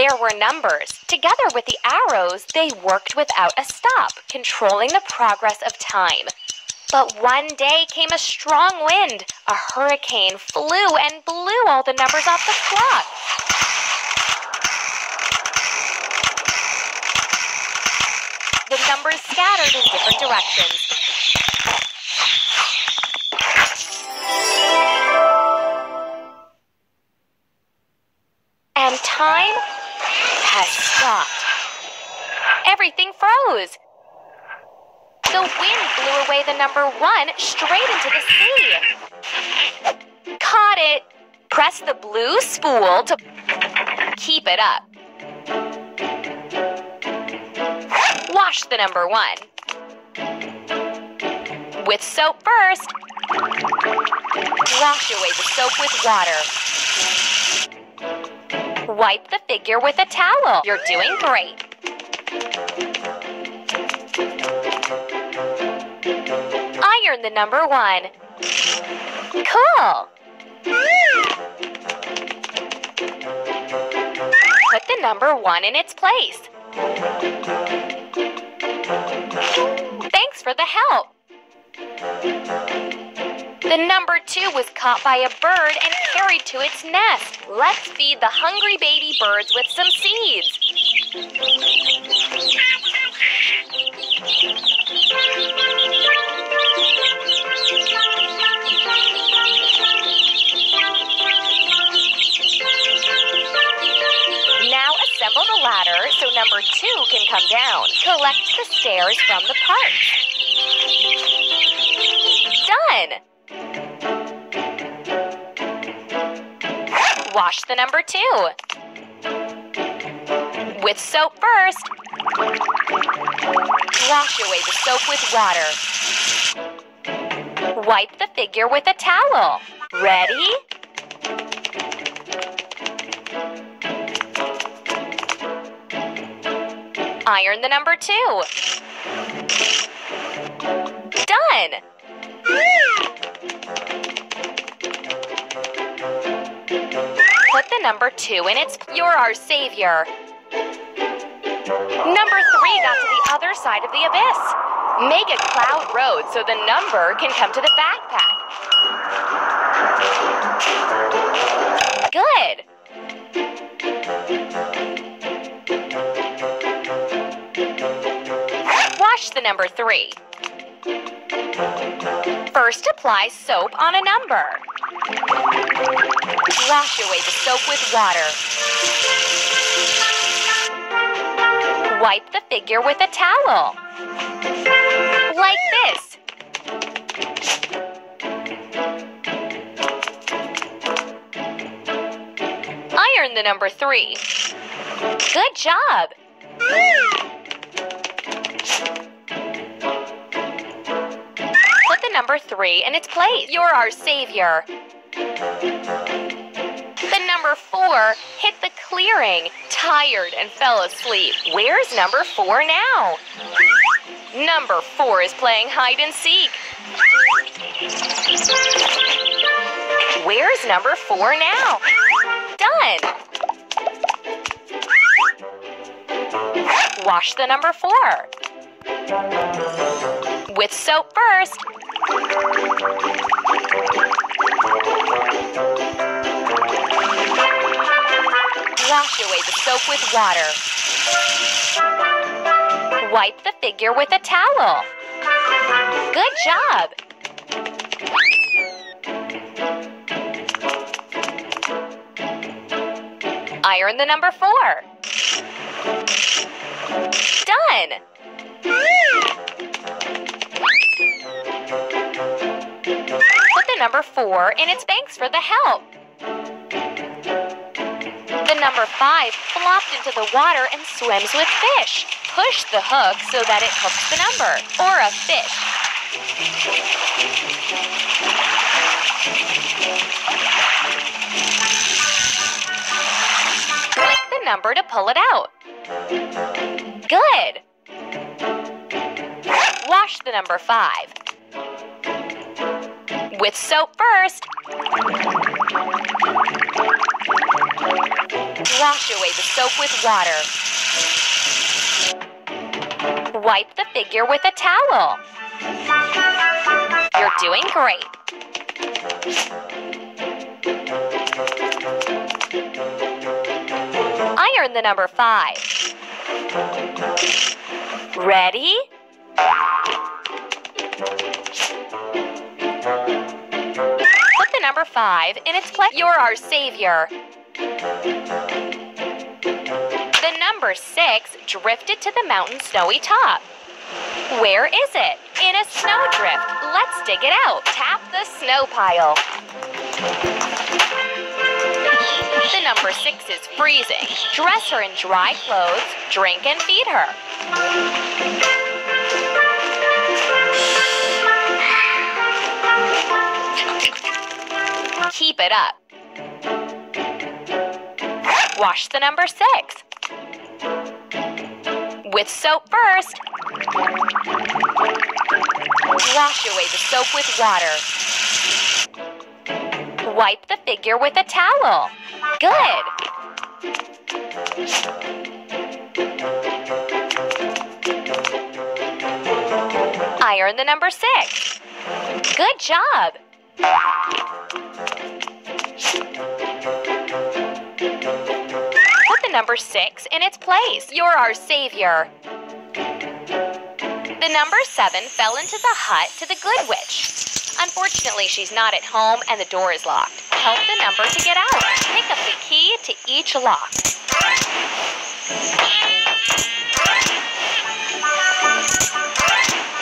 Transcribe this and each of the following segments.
There were numbers. Together with the arrows, they worked without a stop, controlling the progress of time. But one day came a strong wind. A hurricane flew and blew all the numbers off the clock. The numbers scattered in different directions. Has stopped. Everything froze. The wind blew away the number one straight into the sea. Caught it. Press the blue spool to keep it up. Wash the number one. With soap first. Wash away the soap with water. Wipe the figure with a towel. You're doing great. Iron the number one. Cool. Put the number one in its place. The number two was caught by a bird and carried to its nest. Let's feed the hungry baby birds with some seeds. Now assemble the ladder so number two can come down. Collect the stairs from the parts. Done! Wash the number two. With soap first. Wash away the soap with water. Wipe the figure with a towel. Ready? Iron the number two. Done! Put the number two in its. You're our savior. Number three got to the other side of the abyss. Make a cloud road so the number can come to the backpack. Good. Wash the number three. First, apply soap on a number. Wash away the soap with water. Wipe the figure with a towel. Like this. Iron the number three. Good job. Put the number three in its place. You're our savior. The number four hit the clearing, tired and fell asleep. Where's number four now? Number four is playing hide and seek. Where's number four now? Done. Wash the number four. With soap first. Water. Wipe the figure with a towel. Good job. Iron the number four. Done. Put the number four in its banks for the help. The number five flopped into the water and swims with fish. Push the hook so that it hooks the number, or a fish. Click the number to pull it out. Good. Wash the number five. With soap first. Wash away the soap with water. Wipe the figure with a towel. You're doing great. Iron the number five. Ready? Put the number five in its place. You're our savior. The number six drifted to the mountain's snowy top. Where is it? In a snowdrift. Let's dig it out. Tap the snow pile. The number six is freezing. Dress her in dry clothes, drink and feed her. Keep it up. Wash the number six. With soap first. Wash away the soap with water. Wipe the figure with a towel. Good. Iron the number six. Good job. The number six in its place. You're our savior. The number seven fell into the hut to the good witch. Unfortunately, she's not at home and the door is locked. Help the number to get out. Pick up the key to each lock.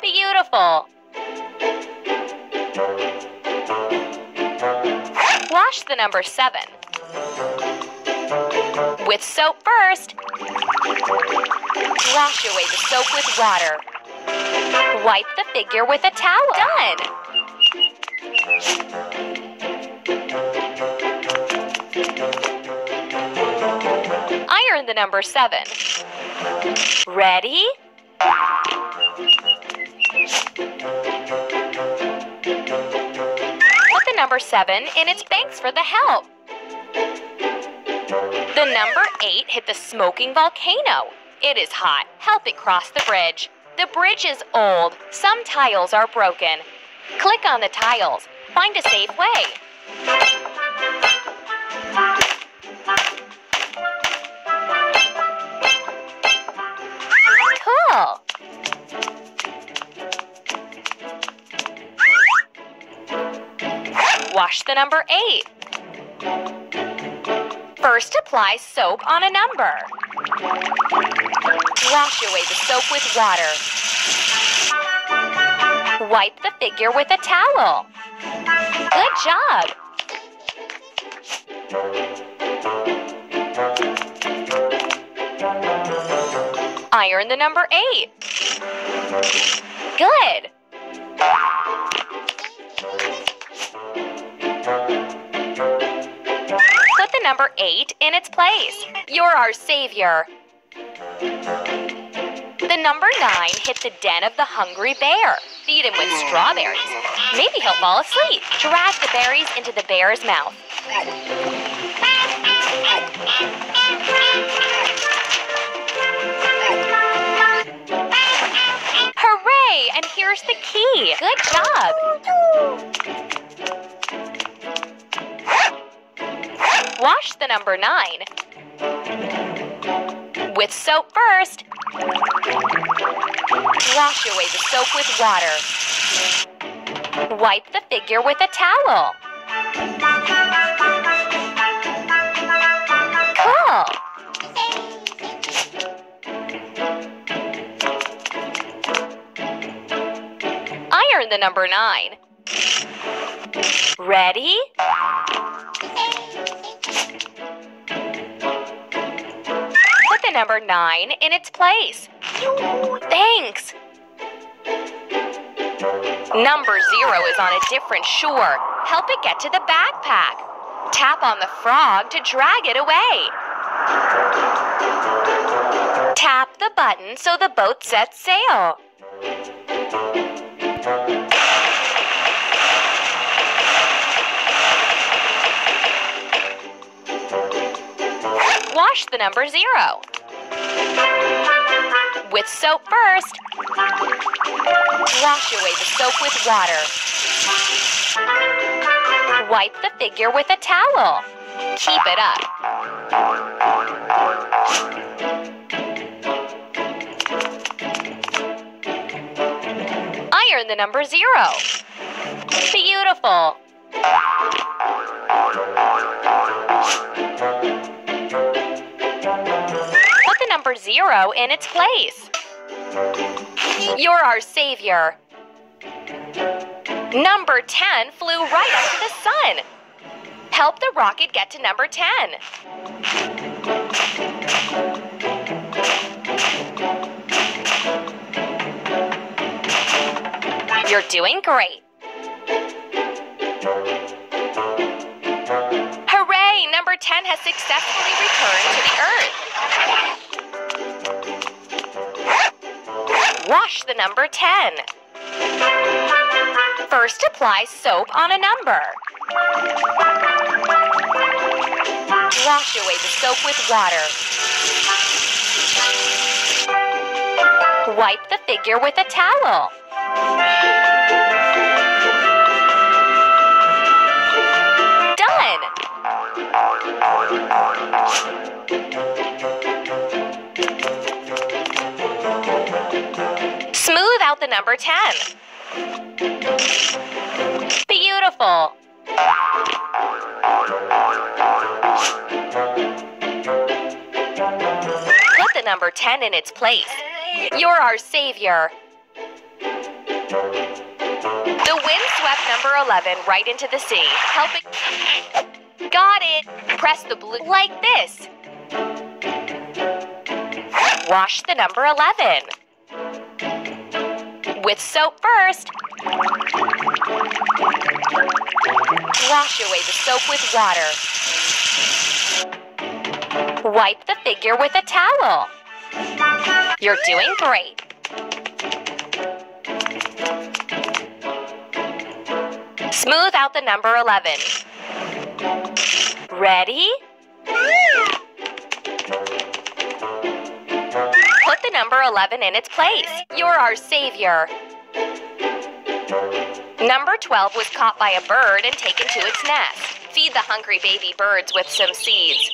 Beautiful. Wash the number seven. With soap first. Wash away the soap with water. Wipe the figure with a towel. Done. Iron the number seven. Ready? Put the number seven in its banks for the help. The number eight hit the smoking volcano. It is hot. Help it cross the bridge. The bridge is old. Some tiles are broken. Click on the tiles. Find a safe way. Cool. Wash the number eight. First, apply soap on a number. Wash away the soap with water. Wipe the figure with a towel. Good job. Iron the number eight. Good. Number eight in its place. You're our savior. The number nine hit the den of the hungry bear. Feed him with strawberries. Maybe he'll fall asleep. Drag the berries into the bear's mouth. Hooray! And here's the key. Good job. Wash the number nine. With soap first. Wash away the soap with water. Wipe the figure with a towel. Cool. Iron the number nine. Ready? Number nine in its place. Thanks. Number zero is on a different shore. Help it get to the backpack. Tap on the frog to drag it away. Tap the button so the boat sets sail. Wash the number zero. With soap first. Wash away the soap with water. Wipe the figure with a towel. Keep it up. Iron the number zero. Beautiful. Zero in its place. You're our savior. Number 10 flew right up to the sun. Help the rocket get to number 10. You're doing great. Hooray! Number 10 has successfully returned to the Earth. Wash the number 10. First apply soap on a number. Wash away the soap with water. Wipe the figure with a towel. Done! The number 10. Beautiful. Put the number 10 in its place. You're our savior. The wind swept number 11 right into the sea, helping. Got it! Press the blue like this. Wash the number 11. With soap first. Wash away the soap with water. Wipe the figure with a towel. You're doing great. Smooth out the number 11. Ready? Number 11 in its place. You're our savior. Number 12 was caught by a bird and taken to its nest. Feed the hungry baby birds with some seeds.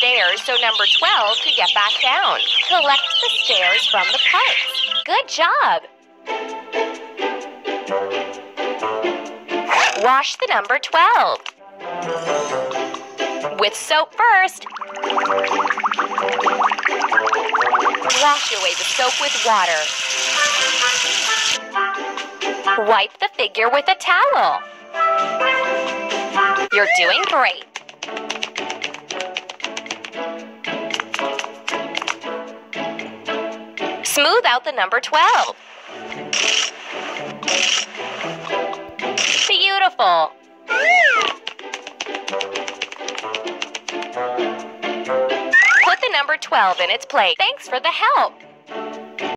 Stairs so number 12 could get back down. Collect the stairs from the parts. Good job! Wash the number 12. With soap first. Wash away the soap with water. Wipe the figure with a towel. You're doing great. Smooth out the number 12. Beautiful. Put the number 12 in its place. Thanks for the help.